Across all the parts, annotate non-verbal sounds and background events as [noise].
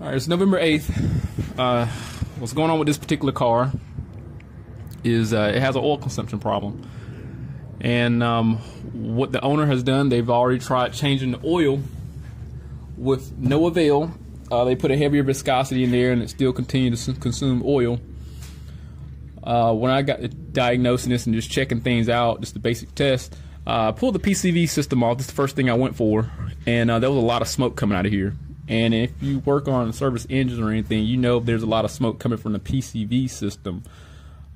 All right, it's November 8th. Uh, what's going on with this particular car is uh, it has an oil consumption problem. And um, what the owner has done, they've already tried changing the oil with no avail. Uh, they put a heavier viscosity in there and it still continued to consume oil. Uh, when I got diagnosing this and just checking things out, just the basic test, uh, I pulled the PCV system off. This is the first thing I went for. And uh, there was a lot of smoke coming out of here. And if you work on service engines or anything, you know there's a lot of smoke coming from the PCV system.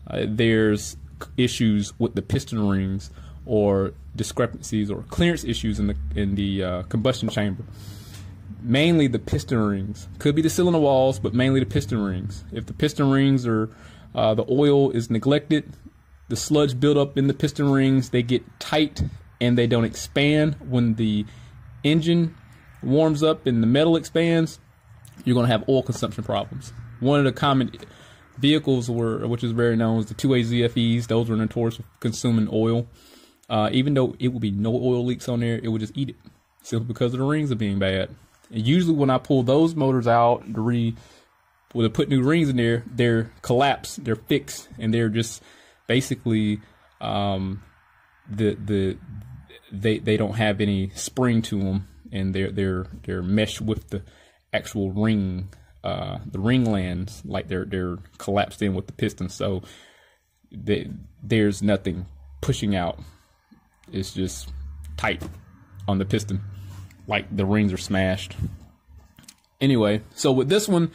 Uh, there's issues with the piston rings or discrepancies or clearance issues in the in the uh, combustion chamber. Mainly the piston rings. Could be the cylinder walls, but mainly the piston rings. If the piston rings are uh, the oil is neglected, the sludge build up in the piston rings, they get tight and they don't expand when the engine warms up and the metal expands, you're going to have oil consumption problems. One of the common vehicles were, which is very known, is the 2AZ-FEs. Those were notorious for consuming oil. Uh, even though it would be no oil leaks on there, it would just eat it simply because of the rings are being bad. And usually, when I pull those motors out to re, when I put new rings in there, they're collapsed, they're fixed, and they're just basically um, the the they they don't have any spring to them and they're they're they're meshed with the actual ring, uh, the ring lands like they're they're collapsed in with the piston. So they, there's nothing pushing out. It's just tight on the piston, like the rings are smashed. Anyway, so with this one,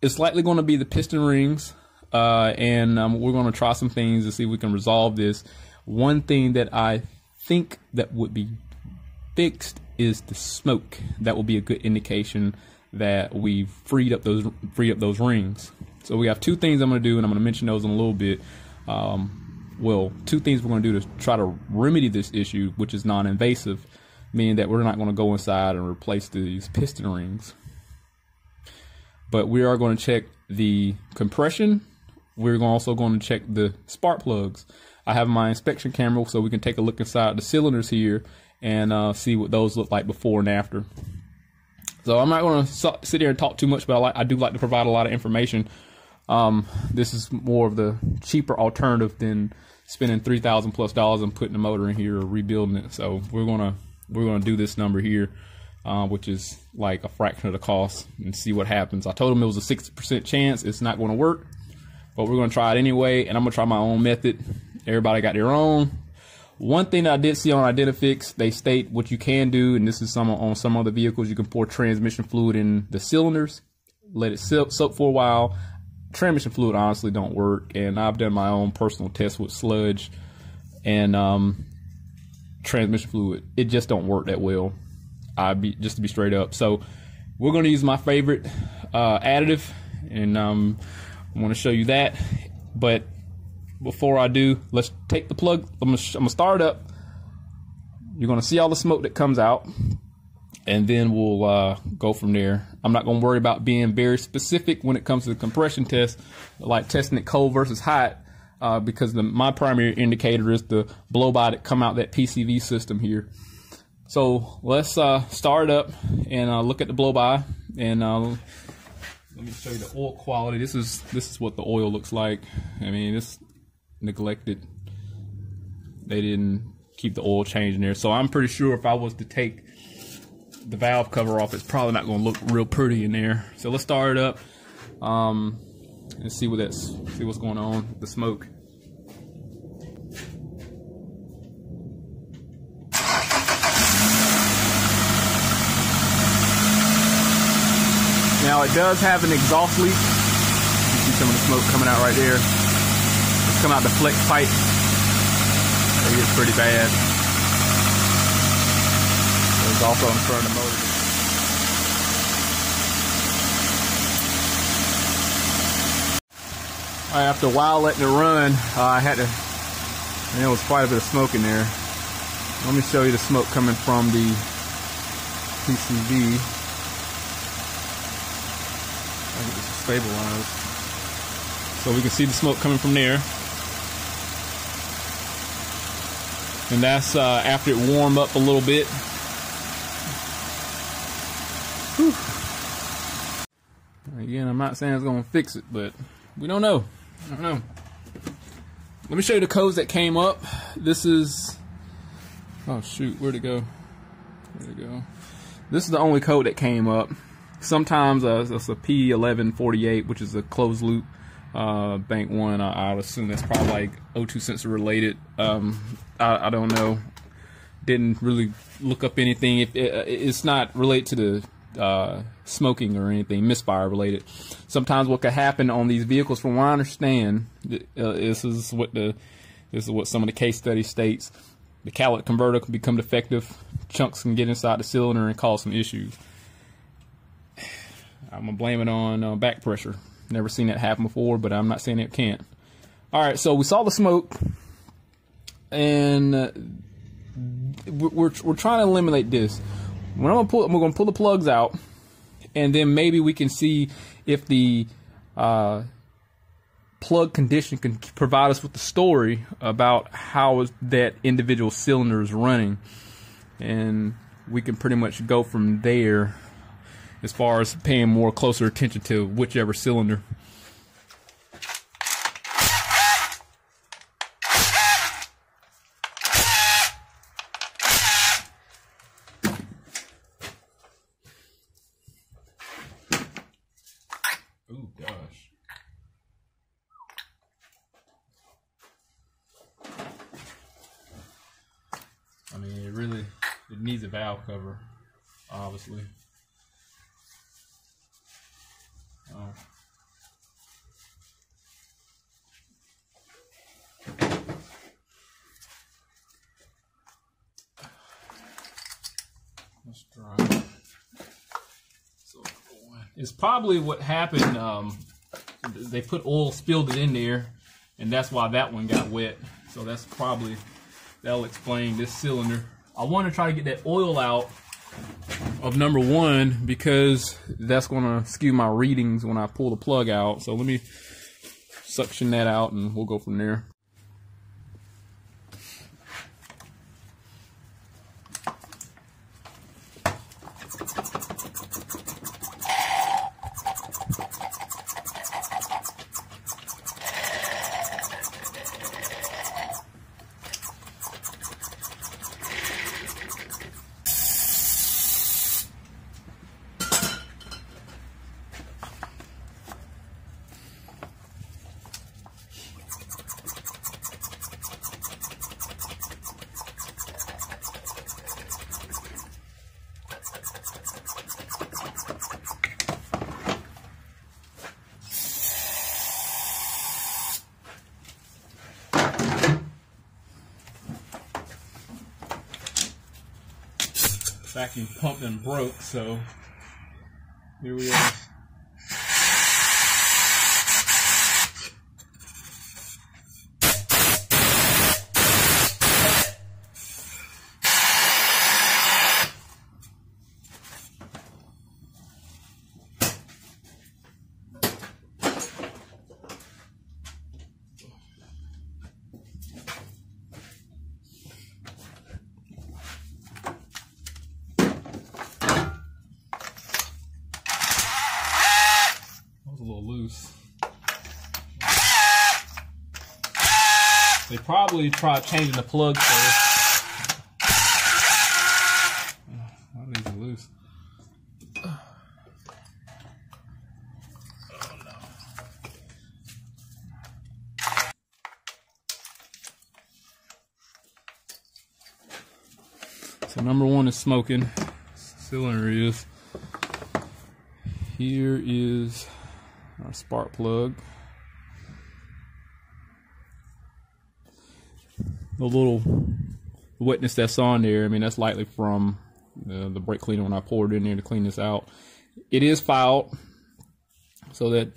it's likely going to be the piston rings, uh, and um, we're going to try some things to see if we can resolve this. One thing that I think that would be fixed is the smoke. That will be a good indication that we've freed up those freed up those rings. So we have two things I'm going to do, and I'm going to mention those in a little bit. Um, well, two things we're going to do to try to remedy this issue, which is non-invasive, meaning that we're not going to go inside and replace these piston rings. But we are going to check the compression. We're also going to check the spark plugs. I have my inspection camera so we can take a look inside the cylinders here and uh, see what those look like before and after. So I'm not going to sit here and talk too much, but I, like, I do like to provide a lot of information. Um, this is more of the cheaper alternative than spending three thousand plus dollars and putting the motor in here or rebuilding it. So we're gonna we're gonna do this number here, uh, which is like a fraction of the cost, and see what happens. I told him it was a sixty percent chance it's not going to work, but we're gonna try it anyway, and I'm gonna try my own method. Everybody got their own. One thing I did see on Identifix, they state what you can do, and this is some on some other vehicles. You can pour transmission fluid in the cylinders, let it soak for a while. Transmission fluid honestly don't work, and I've done my own personal test with sludge and um, transmission fluid. It just don't work that well. I be just to be straight up. So we're going to use my favorite uh, additive, and um, I want to show you that. But before I do, let's take the plug. I'm gonna, I'm gonna start up. You're gonna see all the smoke that comes out, and then we'll uh, go from there. I'm not gonna worry about being very specific when it comes to the compression test, like testing it cold versus hot, uh, because the, my primary indicator is the blow by that come out that PCV system here. So let's uh, start up and uh, look at the blow by, and uh, let me show you the oil quality. This is this is what the oil looks like. I mean, this neglected. They didn't keep the oil change in there. So I'm pretty sure if I was to take the valve cover off, it's probably not going to look real pretty in there. So let's start it up um, and see what that's see what's going on. The smoke. Now it does have an exhaust leak. You see some of the smoke coming out right there come out the flex pipe. It gets pretty bad. There's also in front of the motor. Right, after a while letting it run, uh, I had to, and there was quite a bit of smoke in there. Let me show you the smoke coming from the PCV. I think is stabilized. So we can see the smoke coming from there. And that's uh, after it warmed up a little bit. Whew. Again, I'm not saying it's to fix it, but we don't know. I don't know. Let me show you the codes that came up. This is, oh shoot, where'd it go? Where'd it go? This is the only code that came up. Sometimes uh, it's a P1148, which is a closed loop uh, bank one. I, would assume that's probably like O2 sensor related. Um, I, I, don't know. Didn't really look up anything. It, it, it's not related to the uh, smoking or anything, misfire related. Sometimes what could happen on these vehicles, from what I understand, uh, this is what the this is what some of the case study states. The catalytic converter can become defective. Chunks can get inside the cylinder and cause some issues. [sighs] I'm gonna blame it on uh, back pressure. Never seen that happen before, but I'm not saying it can't. All right, so we saw the smoke, and uh, we're we're trying to eliminate this. When I'm gonna pull, we're gonna pull the plugs out, and then maybe we can see if the uh, plug condition can provide us with the story about how that individual cylinder is running, and we can pretty much go from there as far as paying more closer attention to whichever cylinder. Gosh. I mean, it really it needs a valve cover, obviously. Oh. Let's try. So it's probably what happened. Um, they put oil, spilled it in there, and that's why that one got wet. So that's probably that'll explain this cylinder. I want to try to get that oil out of number one because that's going to skew my readings when I pull the plug out. So let me suction that out and we'll go from there. Vacuum pump and broke, so here we are. loose. Probably tried changing the plug first. So number one is smoking. Cylinder is. Here is our spark plug. The little wetness that's on there, I mean, that's likely from the, the brake cleaner when I poured it in there to clean this out. It is fouled, so that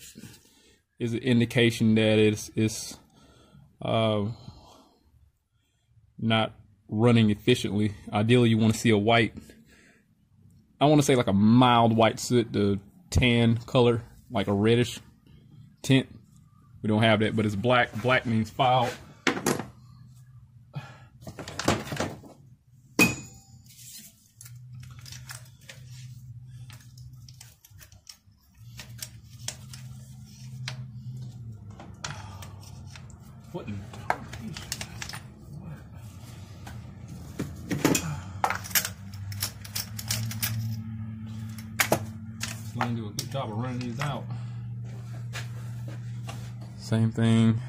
is an indication that it's, it's uh, not running efficiently. Ideally, you want to see a white, I want to say like a mild white soot, the tan color like a reddish tint. We don't have that, but it's black. Black means foul. In This do a good job of running these out. Same thing.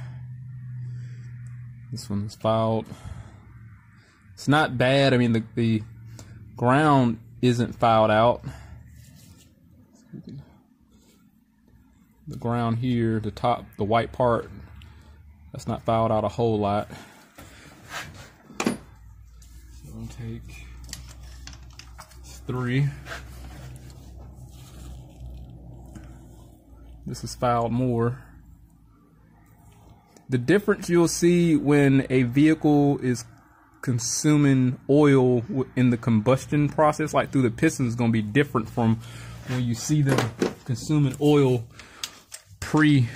This one's fouled. It's not bad. I mean, the, the ground isn't fouled out. The ground here, the top, the white part, that's not fouled out a whole lot. So I'll take three. This is fouled more. The difference you'll see when a vehicle is consuming oil in the combustion process, like through the piston, is going to be different from when you see them consuming oil pre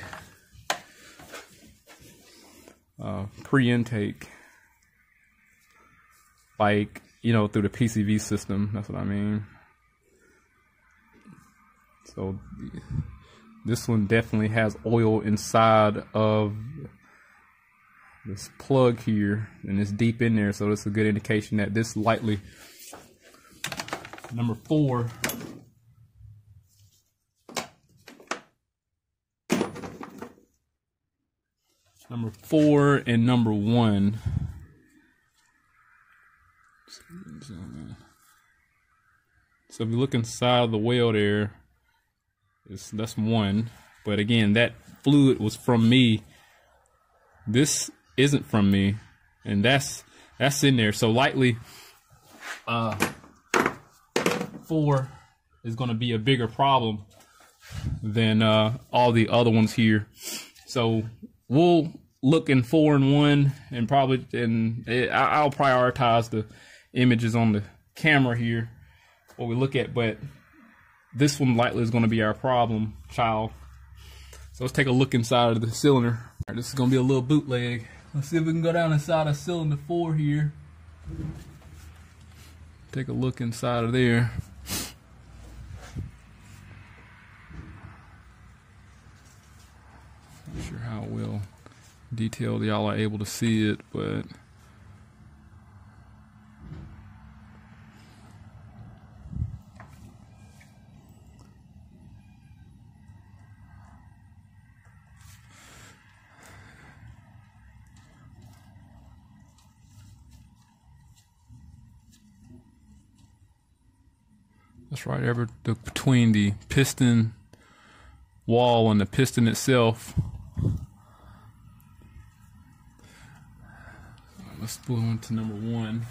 uh, pre intake, like you know through the PCV system. That's what I mean. So this one definitely has oil inside of this plug here and it's deep in there so that's a good indication that this lightly number four number four and number one so if you look inside the whale there it's, that's one but again that fluid was from me this isn't from me, and that's that's in there. So lightly, uh, four is going to be a bigger problem than uh, all the other ones here. So we'll look in four and one, and probably and I'll prioritize the images on the camera here what we look at, but this one likely is going to be our problem child. So let's take a look inside of the cylinder. This is going to be a little bootleg. Let's see if we can go down inside of cylinder four here. Take a look inside of there. Not sure how well detailed y'all are able to see it, but That's right, ever the, between the piston wall and the piston itself. Let's move on to number one.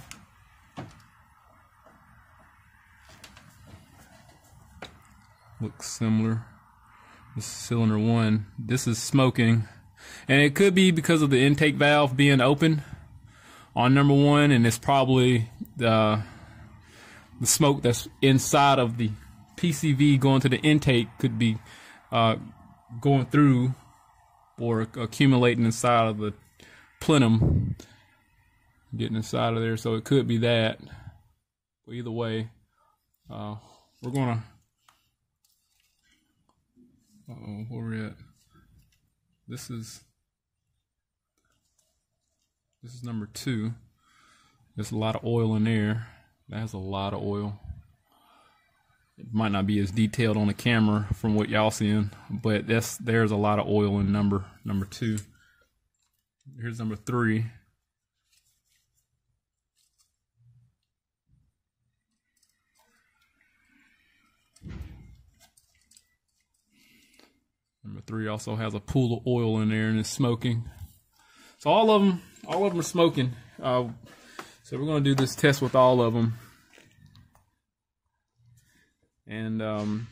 Looks similar. This is cylinder one. This is smoking. And it could be because of the intake valve being open on number one, and it's probably the the smoke that's inside of the PCV going to the intake could be uh, going through or accumulating inside of the plenum, getting inside of there. So it could be that. But either way, uh, we're gonna. Uh oh, where we at? This is. This is number two. There's a lot of oil in there. That has a lot of oil. It might not be as detailed on the camera from what y'all seeing, but that's there's a lot of oil in number number two. Here's number three. Number three also has a pool of oil in there and it's smoking. So all of them, all of them are smoking. Uh, so we're going to do this test with all of them. And um,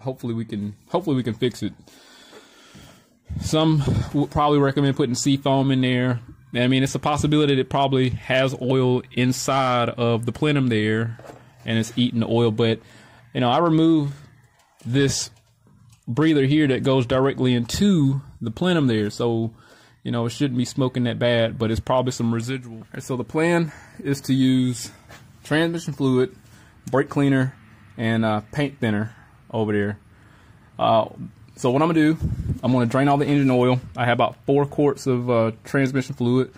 hopefully we can hopefully we can fix it. Some would probably recommend putting sea foam in there. I mean, it's a possibility that it probably has oil inside of the plenum there, and it's eating the oil. But you know, I remove this breather here that goes directly into the plenum there, so you know, it shouldn't be smoking that bad, but it's probably some residual. Right, so the plan is to use transmission fluid, brake cleaner, and uh, paint thinner over there. Uh, so what I'm gonna do I'm to drain all the engine oil. I have about four quarts of uh, transmission fluid.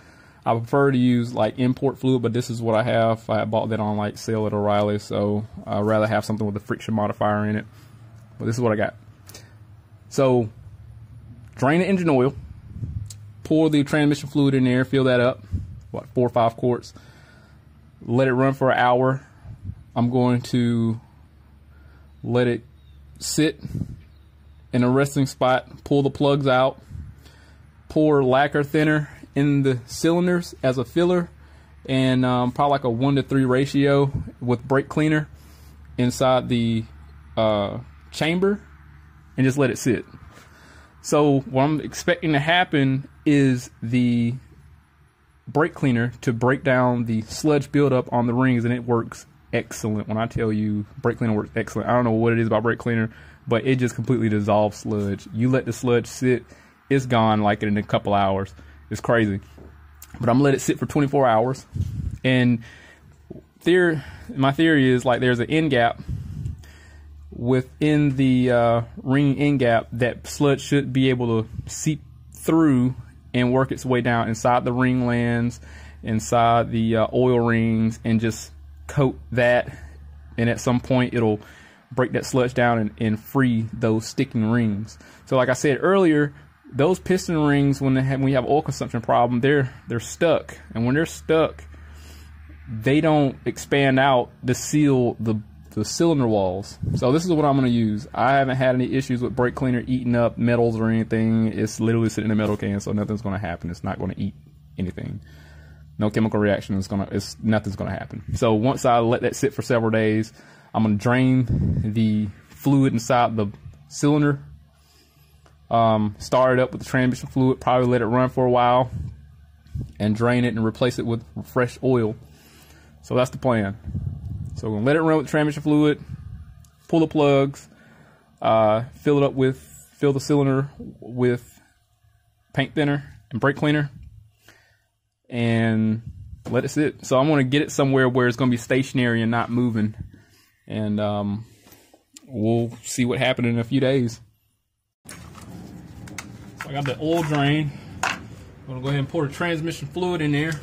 I prefer to use like import fluid, but this is what I have. I bought that on like sale at O'Reilly, so I'd rather have something with a friction modifier in it. But this is what I got. So, drain the engine oil, pour the transmission fluid in there, fill that up, what four or five quarts. Let it run for an hour. I'm going to let it sit in a resting spot, pull the plugs out, pour lacquer thinner in the cylinders as a filler, and um, probably like a one to three ratio with brake cleaner inside the uh, chamber, and just let it sit. So what I'm expecting to happen is the brake cleaner to break down the sludge buildup on the rings, and it works excellent. When I tell you brake cleaner works excellent, I don't know what it is about brake cleaner, but it just completely dissolves sludge. You let the sludge sit, it's gone like in a couple hours. It's crazy. But I'm gonna let it sit for 24 hours, and theory, my theory is like there's an end gap within the uh, ring end gap that sludge should be able to seep through and work its way down inside the ring lands, inside the uh, oil rings, and just coat that. And at some point, it'll break that sludge down and, and free those sticking rings. So, like I said earlier, those piston rings when they have when you have oil consumption problem, they're they're stuck, and when they're stuck, they don't expand out to seal the the cylinder walls. So this is what I'm going to use. I haven't had any issues with brake cleaner eating up metals or anything. It's literally sitting in a metal can, so nothing's going to happen. It's not going to eat anything. No chemical reaction is to. It's nothing's to happen. So once I let that sit for several days, I'm to drain the fluid inside the cylinder. Um, start it up with the transmission fluid. Probably let it run for a while, and drain it and replace it with fresh oil. So that's the plan. So we're gonna let it run with transmission fluid, pull the plugs, uh, fill it up with, fill the cylinder with paint thinner and brake cleaner, and let it sit. So I'm gonna get it somewhere where it's gonna be stationary and not moving, and um, we'll see what happened in a few days. So I got the oil drain. I'm gonna go ahead and pour the transmission fluid in there.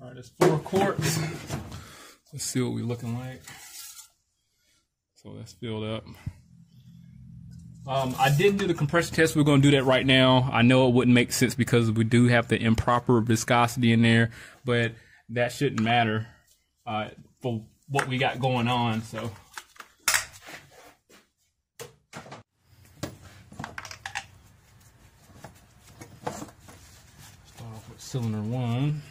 All right, it's four quarts. Let's see what we're looking like. So that's filled up. Um, I did do the compression test. We're going to do that right now. I know it wouldn't make sense because we do have the improper viscosity in there, but that shouldn't matter uh, for what we got going on. So. Cylinder one.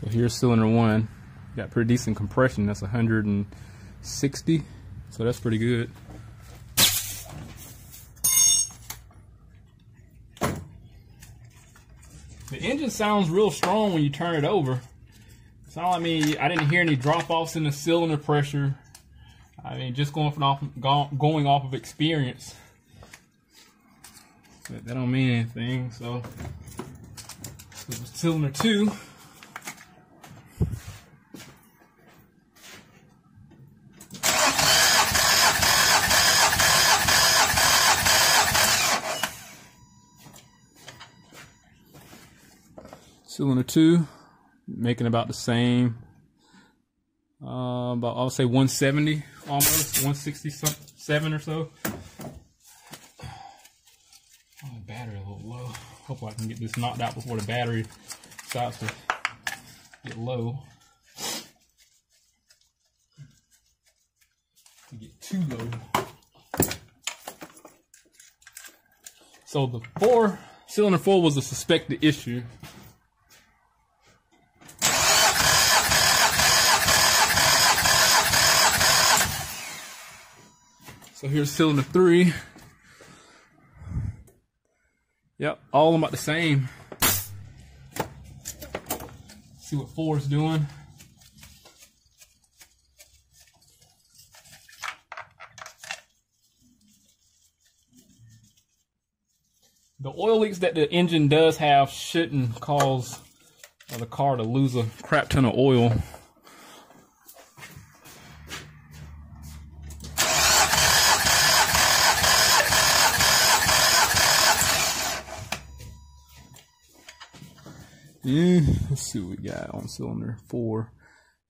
So here's cylinder one. Got pretty decent compression. That's 160. So that's pretty good. The engine sounds real strong when you turn it over. Sound like me, I didn't hear any drop offs in the cylinder pressure. I mean, just going from off, going off of experience, that don't mean anything. So, so cylinder two. Cylinder two, making about the same. Uh, about I'll say 170 almost 167 or so. Oh, the battery a little low. Hope I can get this knocked out before the battery starts to get low. To get too low. So the four cylinder four was a suspected issue. So here's cylinder three. Yep, all of them about the same. See what four is doing. The oil leaks that the engine does have shouldn't cause the car to lose a crap ton of oil. Yeah, let's see what we got on cylinder four.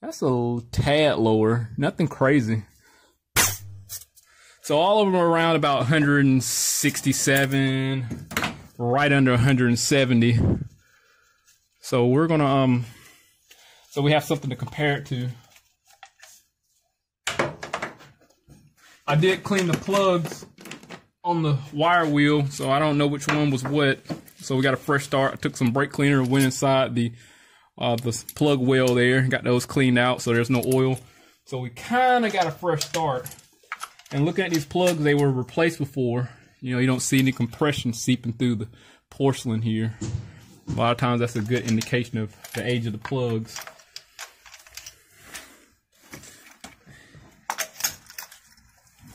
That's a tad lower, nothing crazy. So all of them are around about 167, right under 170. So we're gonna um, so we have something to compare it to. I did clean the plugs on the wire wheel, so I don't know which one was what. So we got a fresh start. I took some brake cleaner, and went inside the uh, the plug well there, got those cleaned out so there's no oil. So we kind of got a fresh start. And looking at these plugs, they were replaced before. You know, you don't see any compression seeping through the porcelain here. A lot of times that's a good indication of the age of the plugs.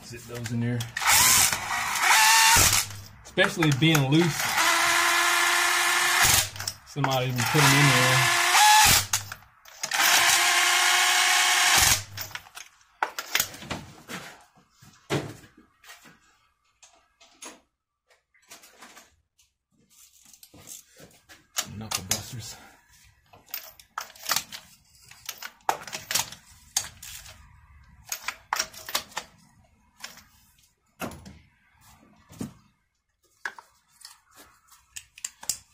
Zip those in there. Especially being loose somebody put them in there. Knuckle busters.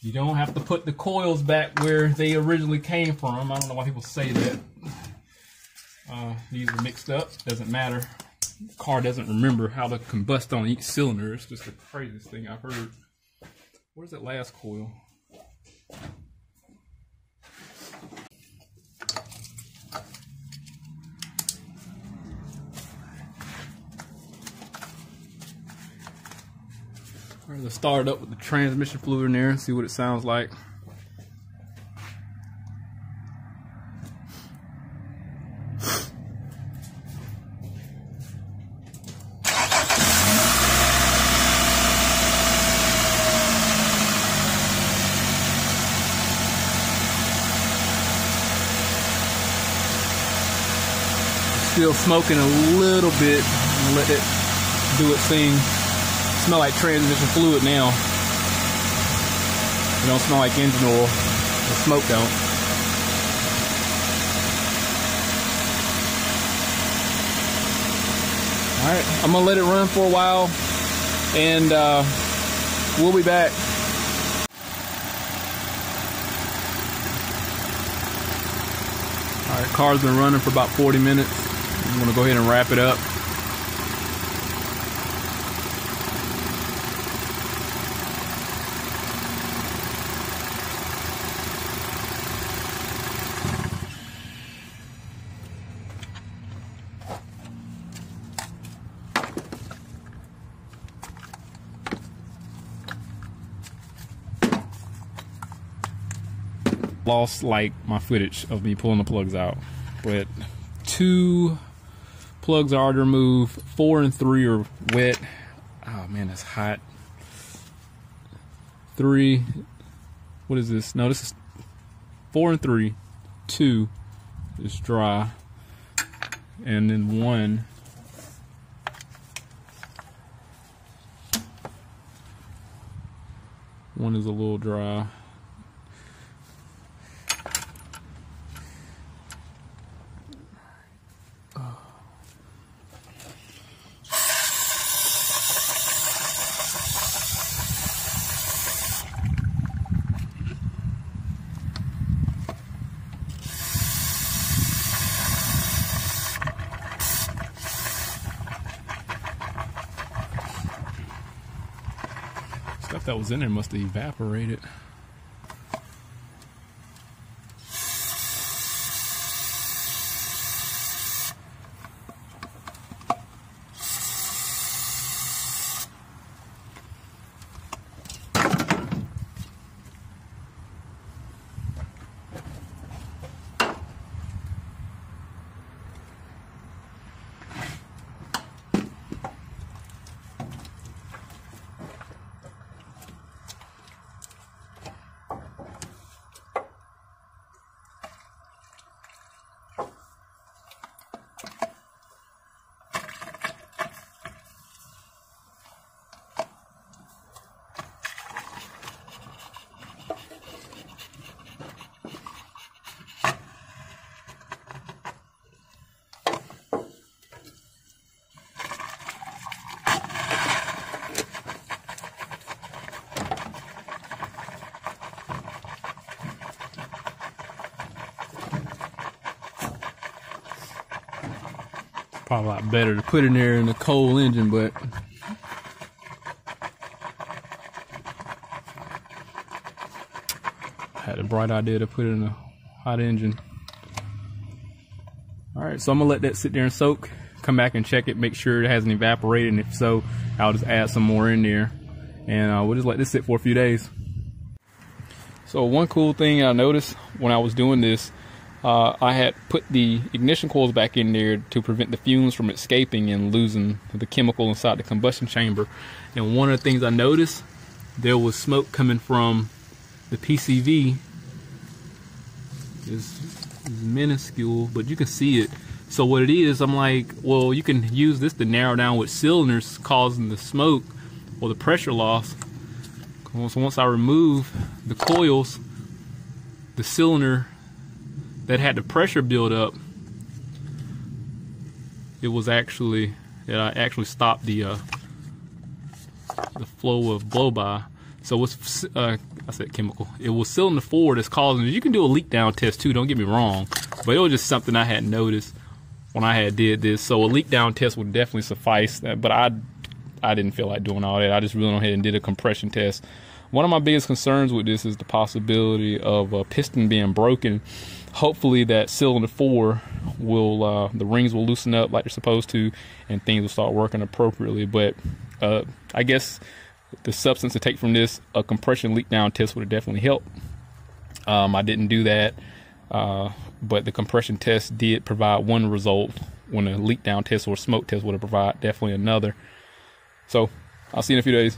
You don't have to put the coils back where they originally came from. I don't know why people say that. Uh, these are mixed up. Doesn't matter. The car doesn't remember how to combust on each cylinder. It's just the craziest thing I've heard. Where's that last coil? Let's start it up with the transmission fluid in there and see what it sounds like. Still smoking a little bit, let it do its thing smell like transmission fluid now. It don't smell like engine oil. The smoke don't. Alright, I'm gonna let it run for a while and uh, we'll be back. Alright, car's been running for about 40 minutes. I'm gonna go ahead and wrap it up. Like my footage of me pulling the plugs out. But two Plugs are already removed. Four and three are wet. Oh man, it's hot. Three. What is this? No, this is four and three. Two is dry. And then one one is a little dry. Stuff that was in there must have evaporated. Probably a lot better to put in there in the coal engine, but I had a bright idea to put it in a hot engine. All right, so I'm gonna let that sit there and soak. Come back and check it, make sure it hasn't evaporated, and if so, I'll just add some more in there, and uh, we'll just let this sit for a few days. So one cool thing I noticed when I was doing this uh, I had put the ignition coils back in there to prevent the fumes from escaping and losing the chemical inside the combustion chamber. And one of the things I noticed, there was smoke coming from the PCV. It's minuscule, but you can see it. So what it is, I'm like, well, you can use this to narrow down what cylinders causing the smoke or the pressure loss. So once I remove the coils, the cylinder that had the pressure build up, it was actually it actually stopped the uh, the flow of blow by. So it's uh, I said chemical. It was cylinder four that's causing. You can do a leak down test too. Don't get me wrong, but it was just something I had noticed when I had did this. So a leak down test would definitely suffice. But I I didn't feel like doing all that. I just really went ahead and did a compression test. One of my biggest concerns with this is the possibility of a piston being broken. Hopefully that cylinder four will uh, the rings will loosen up like they're supposed to and things will start working appropriately. But uh, i guess the substance to take from this a compression leak down test would have definitely helped um, i didn't do that uh, but the compression test did provide one result. When a leak down test or smoke test would have provided definitely another. So i'll see you in a few days